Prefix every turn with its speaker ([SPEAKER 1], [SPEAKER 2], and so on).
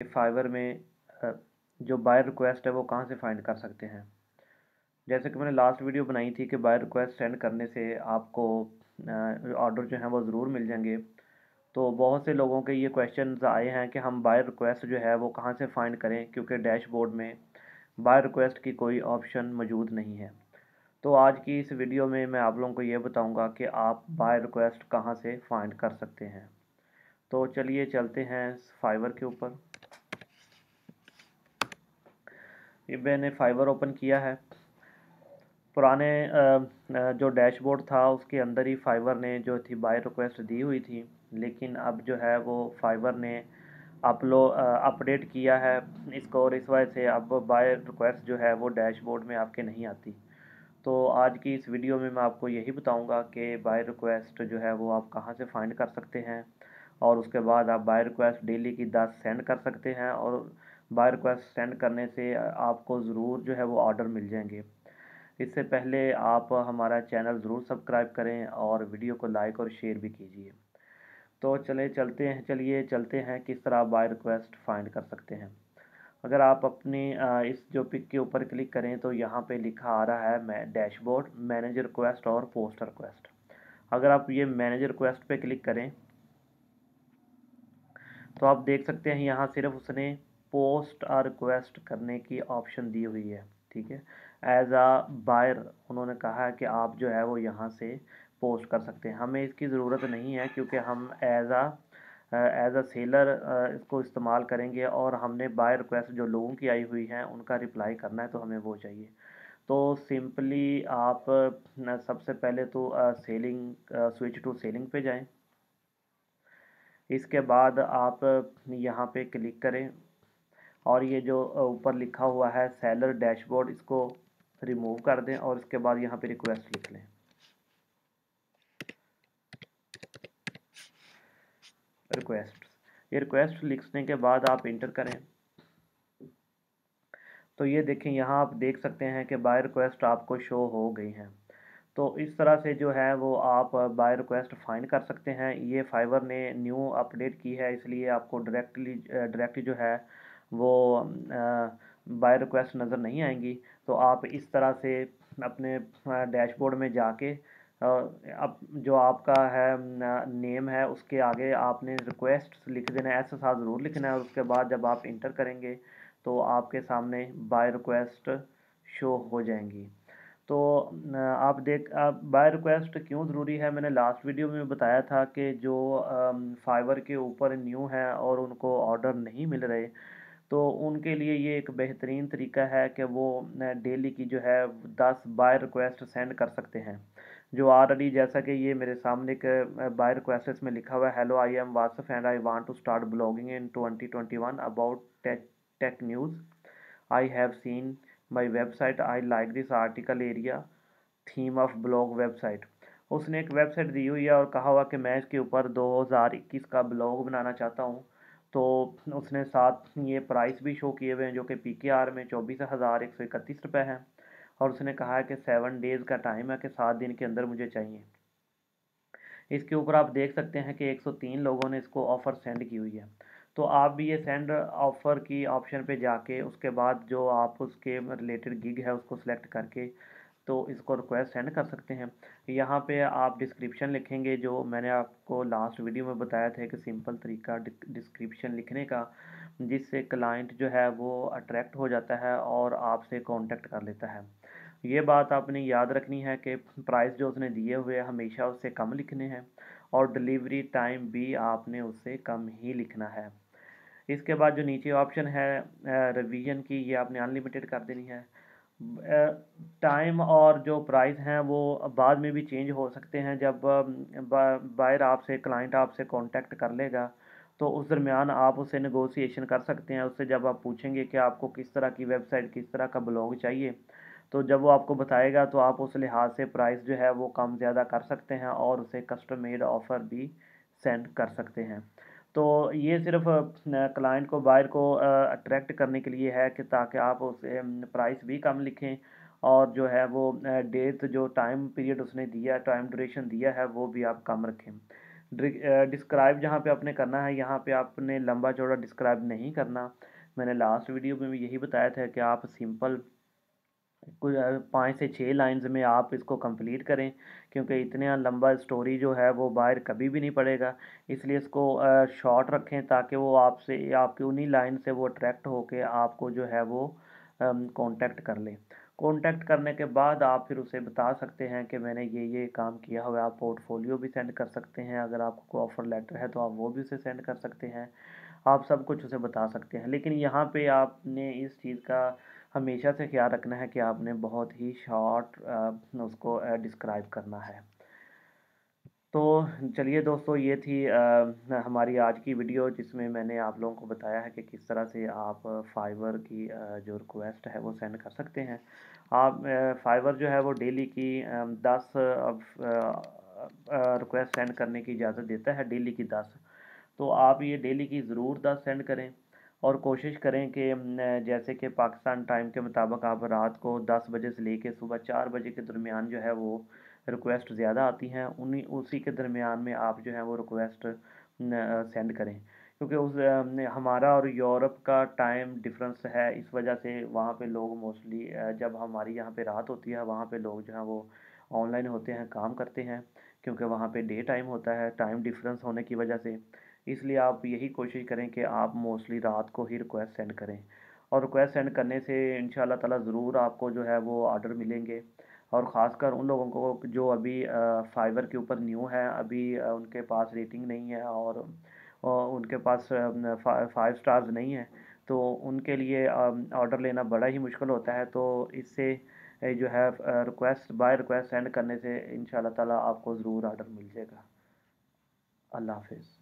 [SPEAKER 1] Fibre में जो buyer request है वो कहाँ से फाइंड कर सकते हैं? जैसे कि मैंने लास्ट वीडियो बनाई थी कि बायर रिक्वेस्ट सेंड करने से आपको ऑर्डर जो है वो ज़रूर मिल जाएँगे। तो बहुत से लोगों के ये क्वेश्चन आए हैं कि हम बायर रिक्वेस्ट जो है वो कहाँ से फाइंड करें? क्योंकि डैशबोर्ड में बायर रिक्वेस्ट की कोई ऑप्शन मौजूद नहीं है। तो आज की इस वीडियो में मैं आप लोगों को ये बताऊँगा कि आप बायर रिक्वेस्ट कहाँ से फाइंड कर सकते हैं। तो चलिए चलते हैं फाइवर के ऊपर। ये मैंने फाइवर ओपन किया है, पुराने जो डैशबोर्ड था, उसके अंदर ही फाइवर ने जो थी बाय रिक्वेस्ट दी हुई थी। लेकिन अब जो है, वो फाइवर ने अपलो अपडेट किया है। इसको और इस वजह से अब बाय रिक्वेस्ट जो है, वो डैशबोर्ड में आपके नहीं आती। तो आज की इस वीडियो में मैं आपको यही बताऊँगा कि बाय रिक्वेस्ट जो है, वो आप कहाँ से फाइंड कर सकते हैं। और उसके बाद आप बाय रिक्वेस्ट डेली की दस सेंड कर सकते हैं। और बाय रिक्वेस्ट सेंड करने से आपको ज़रूर जो है वो ऑर्डर मिल जाएँगे। इससे पहले आप हमारा चैनल ज़रूर सब्सक्राइब करें और वीडियो को लाइक और शेयर भी कीजिए। तो चले, चलते हैं, चलिए चलते हैं किस तरह आप बाय रिक्वेस्ट फाइंड कर सकते हैं। अगर आप अपनी इस जो पिक के ऊपर क्लिक करें तो यहाँ पे लिखा आ रहा है मैं डैशबोर्ड मैनेजर रिक्वेस्ट और पोस्टर रिक्वेस्ट अगर आप ये मैनेजर रिक्वेस्ट पे क्लिक करें तो आप देख सकते हैं यहाँ सिर्फ़ उसने पोस्ट और रिक्वेस्ट करने की ऑप्शन दी हुई है, ठीक है? एज आ बायर उन्होंने कहा है कि आप जो है वो यहाँ से पोस्ट कर सकते हैं। हमें इसकी ज़रूरत नहीं है क्योंकि हम as a as a seller इसको इस्तेमाल करेंगे और हमने बाय रिक्वेस्ट जो लोगों की आई हुई है, उनका रिप्लाई करना है तो हमें वो चाहिए। तो सिंपली आप सबसे पहले तो सेलिंग स्विच टू सेलिंग पे जाएँ। इसके बाद आप यहाँ पे क्लिक करें। और ये जो ऊपर लिखा हुआ है सेलर डैशबोर्ड इसको रिमूव कर दें और इसके बाद यहाँ पे रिक्वेस्ट लिख लें। रिक्वेस्ट ये रिक्वेस्ट लिखने के बाद आप इंटर करें। तो ये देखें, यहाँ आप देख सकते हैं कि बाय रिक्वेस्ट आपको शो हो गई हैं। तो इस तरह से जो है, वो आप बाय रिक्वेस्ट फाइंड कर सकते हैं। ये फाइवर ने न्यू अपडेट की है, इसलिए आपको डायरेक्टली डायरेक्ट जो है वो बाय रिक्वेस्ट नज़र नहीं आएँगी तो आप इस तरह से अपने डैशबोर्ड में जाके अब जो आपका है नेम है, उसके आगे आपने रिक्वेस्ट लिख देना है ऐसा साथ ज़रूर लिखना है, और उसके बाद जब आप इंटर करेंगे तो आपके सामने बाय रिक्वेस्ट शो हो जाएँगी। तो आप देख बाय रिक्वेस्ट क्यों ज़रूरी है? मैंने लास्ट वीडियो में बताया था कि जो फाइवर के ऊपर न्यू हैं और उनको ऑर्डर नहीं मिल रहे तो उनके लिए ये एक बेहतरीन तरीका है कि वो डेली की जो है दस बाय रिक्वेस्ट सेंड कर सकते हैं। जो ऑलरेडी जैसा कि ये मेरे सामने एक बाय रिक्वेस्ट इसमें लिखा हुआ है hello I am Wasaf and I want to start blogging in twenty twenty one about tech tech news I have seen my website I like this article area theme of blog website उसने एक website दी हुई है और कहा हुआ कि मैं इसके ऊपर 2021 का ब्लॉग बनाना चाहता हूँ। तो उसने साथ ये प्राइस भी शो किए हुए हैं, जो कि पी के आर में चौबीस हज़ार एक सौ इकतीस रुपये हैं। और उसने कहा है कि सेवन डेज़ का टाइम है कि सात दिन के अंदर मुझे चाहिए। इसके ऊपर आप देख सकते हैं कि 103 लोगों ने इसको ऑफ़र सेंड की हुई है। तो आप भी ये सेंड ऑफ़र की ऑप्शन पे जाके उसके बाद जो आप उसके रिलेटेड गिग है, उसको सिलेक्ट करके तो इसको रिक्वेस्ट सेंड कर सकते हैं। यहाँ पे आप डिस्क्रिप्शन लिखेंगे, जो मैंने आपको लास्ट वीडियो में बताया था कि सिंपल तरीका डिस्क्रिप्शन लिखने का, जिससे क्लाइंट जो है वो अट्रैक्ट हो जाता है और आपसे कांटेक्ट कर लेता है। ये बात आपने याद रखनी है कि प्राइस जो उसने दिए हुए हमेशा उससे कम लिखने हैं और डिलीवरी टाइम भी आपने उससे कम ही लिखना है। इसके बाद जो नीचे ऑप्शन है रिवीजन की, ये आपने अनलिमिटेड कर देनी है। टाइम और जो प्राइस हैं, वो बाद में भी चेंज हो सकते हैं जब बायर आपसे क्लाइंट आपसे कांटेक्ट कर लेगा। तो उस दरमियान आप उससे नेगोशिएशन कर सकते हैं। उससे जब आप पूछेंगे कि आपको किस तरह की वेबसाइट किस तरह का ब्लॉग चाहिए तो जब वो आपको बताएगा तो आप उस लिहाज से प्राइस जो है, वो कम ज़्यादा कर सकते हैं और उसे कस्टम मेड ऑफ़र भी सेंड कर सकते हैं। तो ये सिर्फ़ क्लाइंट को बायर को अट्रैक्ट करने के लिए है कि ताकि आप उसे प्राइस भी कम लिखें और जो है वो डेट जो टाइम पीरियड उसने दिया टाइम ड्यूरेशन दिया है, वो भी आप कम रखें। डिस्क्राइब जहाँ पे आपने करना है, यहाँ पे आपने लंबा चौड़ा डिस्क्राइब नहीं करना। मैंने लास्ट वीडियो में भी यही बताया था कि आप सिंपल कुछ पाँच से छः लाइंस में आप इसको कंप्लीट करें, क्योंकि इतना लंबा स्टोरी जो है वो बाहर कभी भी नहीं पड़ेगा। इसलिए इसको शॉर्ट रखें ताकि वो आपसे, आपकी उन्हीं लाइन से वो अट्रैक्ट होके आपको जो है वो कांटेक्ट कर लें। कांटेक्ट करने के बाद आप फिर उसे बता सकते हैं कि मैंने ये ये काम किया हुआ आप पोर्टफोलियो भी सेंड कर सकते हैं। अगर आपको कोई ऑफ़र लेटर है तो आप वो भी उसे सेंड कर सकते हैं। आप सब कुछ उसे बता सकते हैं। लेकिन यहाँ पे आपने इस चीज़ का हमेशा से ख्याल रखना है कि आपने बहुत ही शॉर्ट उसको डिस्क्राइब करना है। तो चलिए दोस्तों ये थी आ, हमारी आज की वीडियो जिसमें मैंने आप लोगों को बताया है कि किस तरह से आप फाइवर की जो रिक्वेस्ट है वो सेंड कर सकते हैं। आप फाइवर जो है वो डेली की दस रिक्वेस्ट सेंड करने की इजाज़त देता है डेली की दस। तो आप ये डेली की ज़रूर दस सेंड करें। और कोशिश करें कि जैसे कि पाकिस्तान टाइम के मुताबिक आप रात को दस बजे से लेके सुबह चार बजे के दरमियान जो है वो रिक्वेस्ट ज़्यादा आती हैं। उन्हीं, उसी के दरमियान में आप जो है वो रिक्वेस्ट सेंड करें। क्योंकि उस हमारा और यूरोप का टाइम डिफरेंस है। इस वजह से वहाँ पे लोग मोस्टली जब हमारी यहाँ पे रात होती है, वहाँ पे लोग जो हैं वो ऑनलाइन होते हैं, काम करते हैं। क्योंकि वहाँ पे डे टाइम होता है टाइम डिफरेंस होने की वजह से। इसलिए आप यही कोशिश करें कि आप मोस्टली रात को ही रिक्वेस्ट सेंड करें। और रिक्वेस्ट सेंड करने से इन ताला ज़रूर आपको जो है वो ऑर्डर मिलेंगे। और ख़ासकर उन लोगों को जो अभी फाइवर के ऊपर न्यू है, अभी उनके पास रेटिंग नहीं है और उनके पास फाइव स्टार्स नहीं है तो उनके लिए ऑर्डर लेना बड़ा ही मुश्किल होता है। तो इससे जो है रिक्वेस्ट बाय रिक्वेस्ट सेंड करने से इन ताला आपको ज़रूर ऑर्डर मिल जाएगा। अल्लाह हाफिज़।